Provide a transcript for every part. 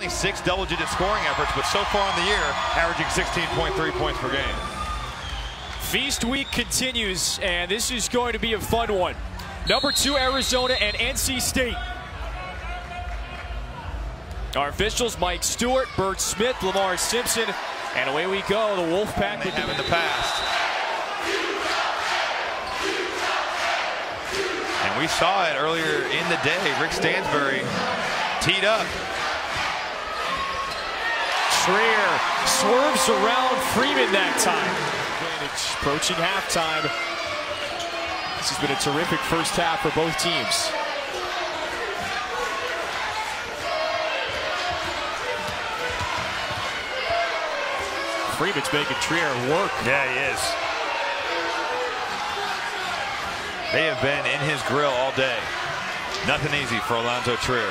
Only six double-digit scoring efforts, but so far in the year, averaging 16.3 points per game. Feast week continues, and this is going to be a fun one. Number two, Arizona and NC State. Our officials, Mike Stewart, Bert Smith, Lamar Simpson, and away we go, the Wolfpack. They have in the past. And we saw it earlier in the day. Rick Stansbury teed up. Trier swerves around Freeman that time. Approaching halftime. This has been a terrific first half for both teams. Freeman's making Trier work. Yeah, he is. They have been in his grill all day. Nothing easy for Allonzo Trier.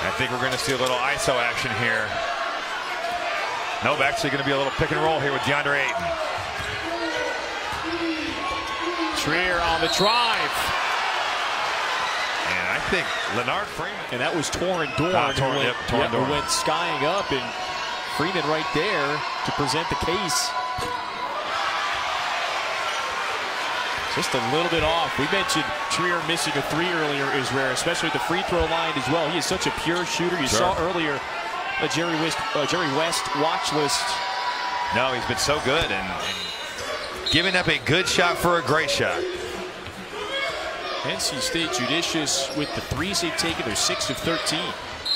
I think we're going to see a little ISO action here. Nope, actually going to be a little pick and roll here with DeAndre Ayton. Trier on the drive. And I think Lennard Freeman. And that was Torin Dorn, Ah, Torin, who, yep, went, yeah, who Dorn. went skying up, and Freeman right there to present the case. Just a little bit off. We mentioned Trier missing a three earlier is rare, especially at the free throw line as well. He is such a pure shooter. You Sure. saw earlier a Jerry West, uh, Jerry West watch list. No, he's been so good and, and giving up a good shot for a great shot. NC State judicious with the threes they've taken. They're 6 of 13.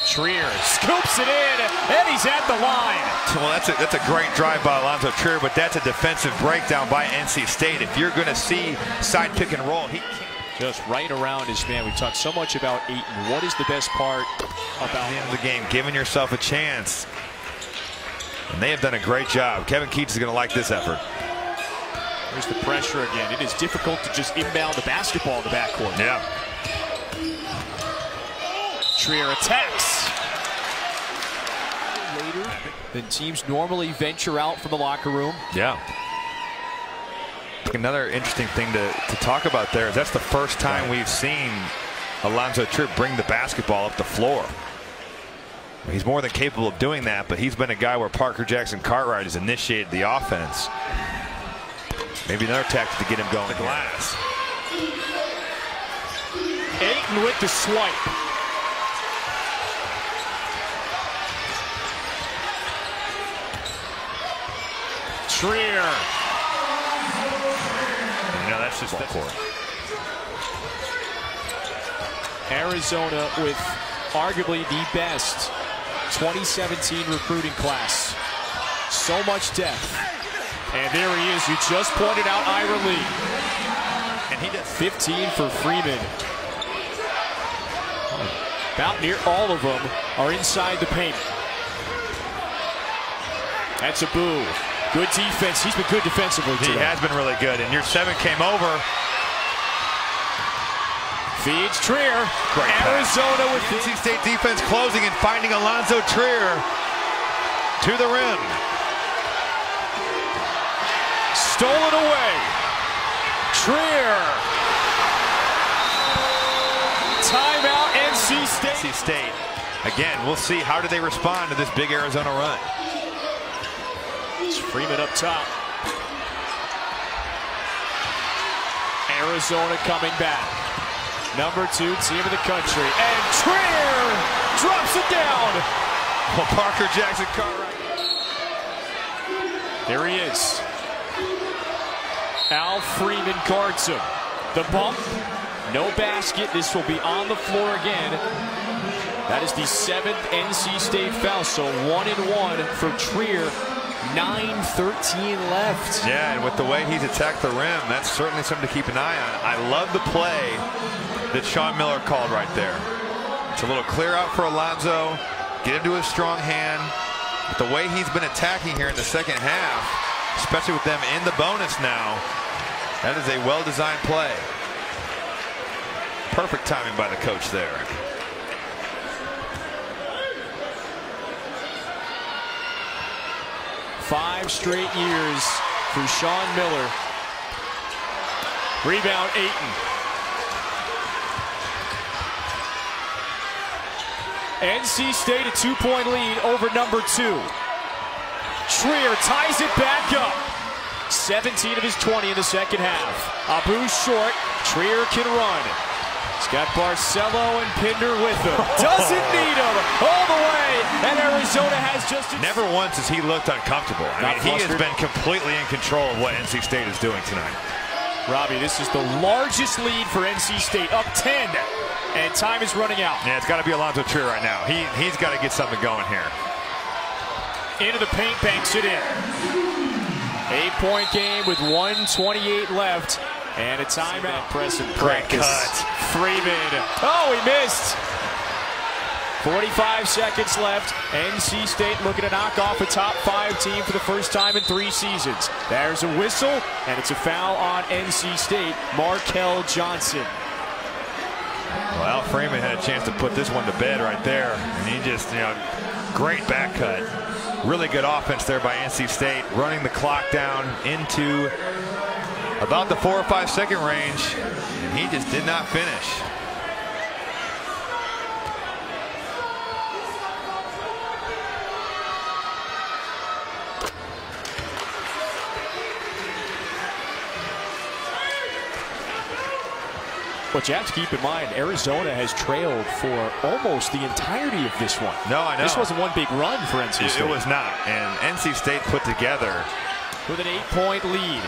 Trier scoops it in, and he's at the line. Well, that's a, that's a great drive by Allonzo Trier, but that's a defensive breakdown by NC State. If you're going to see side pick and roll, he can't. Just right around his man. We talked so much about Ayton. What is the best part At about the end of the game, giving yourself a chance. And they have done a great job. Kevin Keatts is going to like this effort. There's the pressure again. It is difficult to just inbound the basketball in the backcourt. Yeah. Trier attacks. Later than teams normally venture out from the locker room. Yeah. Another interesting thing to, to talk about there is that's the first time we've seen Allonzo Trier bring the basketball up the floor. He's more than capable of doing that, but he's been a guy where Parker Jackson Cartwright has initiated the offense. Maybe another tactic to get him going. Glass. Ayton with the swipe. Trier. You know, that's just the court. Arizona with arguably the best 2017 recruiting class. So much depth. And there he is. You just pointed out Ira Lee. And he did 15 for Freeman. About near all of them are inside the paint. That's a boo. Good defense. He's been good defensively He today. has been really good. And your seven came over. Feeds Trier. Great pass. Arizona with NC State defense closing and finding Allonzo Trier to the rim. stolen away. Trier. Timeout NC State. NC State. Again, we'll see how do they respond to this big Arizona run. It's Freeman up top. Arizona coming back. Number two team in the country. And Trier drops it down. Well, Parker Jackson Cartwright. There he is. Al Freeman guards him. The bump. No basket. This will be on the floor again. That is the seventh NC State foul. So one and one for Trier. 9-13 left. Yeah, and with the way he's attacked the rim, that's certainly something to keep an eye on. I love the play that Sean Miller called right there. It's a little clear out for Allonzo, get into his strong hand. But the way he's been attacking here in the second half, especially with them in the bonus now, that is a well-designed play. Perfect timing by the coach there. Five straight years for Sean Miller. Rebound Ayton. NC State a two-point lead over number two. Trier ties it back up. 17 of his 20 in the second half. Abu short. Trier can run. He's got Barcello and Pinder with him. Doesn't need him all the way. And Arizona has just never once has he looked uncomfortable. I mean, he has been completely in control of what NC State is doing tonight. Robbie, this is the largest lead for NC State, up 10. And time is running out. Yeah, it's got to be Allonzo Trier right now. He he's got to get something going here. Into the paint, banks it in. Eight-point game with 128 left. And a timeout. Press and practice. cut. Freeman. Oh, he missed. 45 seconds left. NC State looking to knock off a top five team for the first time in three seasons. There's a whistle, and it's a foul on NC State. Markell Johnson. Well, Freeman had a chance to put this one to bed right there, and he just, you know, great back cut. Really good offense there by NC State, running the clock down into about the four or five second range, and he just did not finish. But you have to keep in mind, Arizona has trailed for almost the entirety of this one. No, I know. This wasn't one big run for NC It, State. it was not, and NC State put together. with an eight-point lead.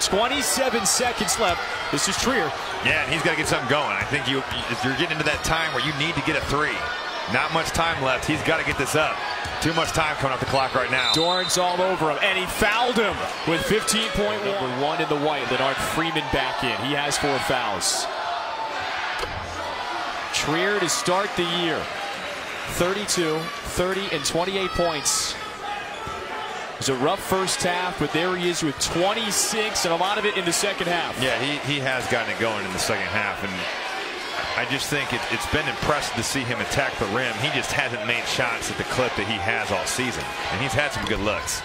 27 seconds left. This is Trier. Yeah, and he's got to get something going. I think you, if you're getting into that time where you need to get a three, not much time left. He's got to get this up. Too much time coming off the clock right now. Dorn's all over him, and he fouled him with 15.1. Number one in the white. Lennard Freeman back in. He has four fouls. Trier to start the year. 32, 30, and 28 points. It was a rough first half, but there he is with 26, and a lot of it in the second half. Yeah, he, he has gotten it going in the second half, and I just think it, it's been impressive to see him attack the rim. He just hasn't made shots at the clip that he has all season, and he's had some good looks.